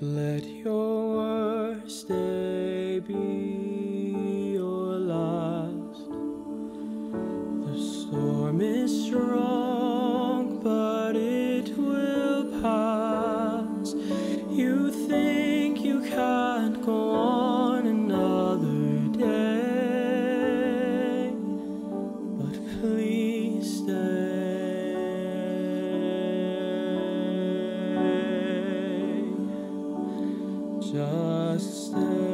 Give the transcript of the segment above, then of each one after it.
let your worst day be your last. The storm is strong, Just Don't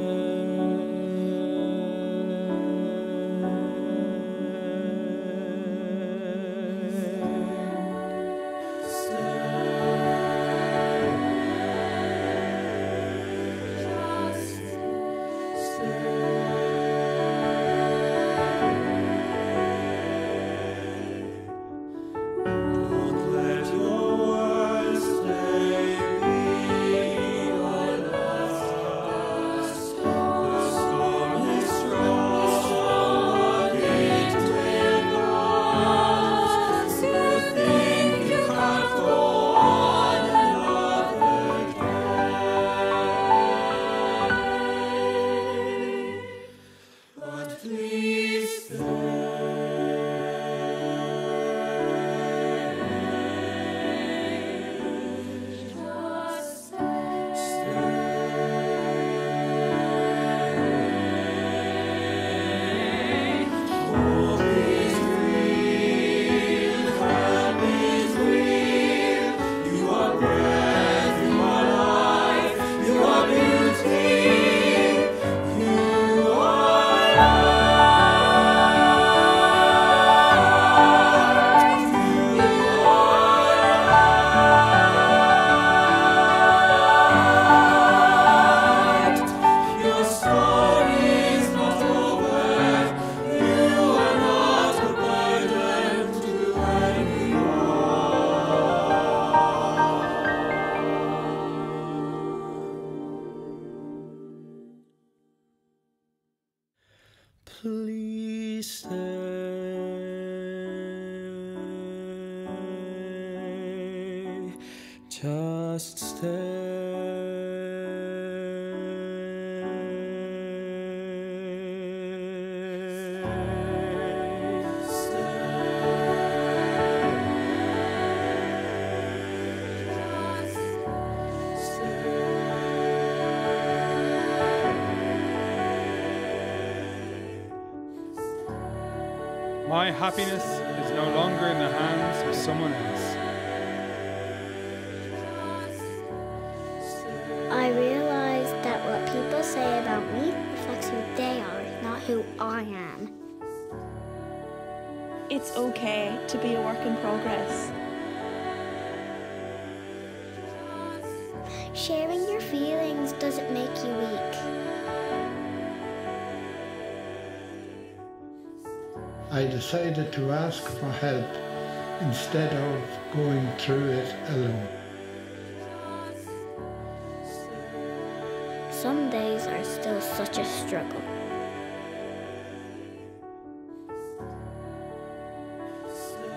Please stay. Just stay. My happiness is no longer in the hands of someone else. I realize that what people say about me reflects who they are, not who I am. It's okay to be a work in progress. Sharing your feelings doesn't make you weak. I decided to ask for help instead of going through it alone. Some days are still such a struggle.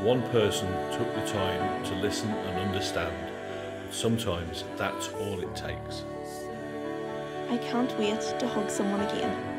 One person took the time to listen and understand. Sometimes that's all it takes. I can't wait to hug someone again.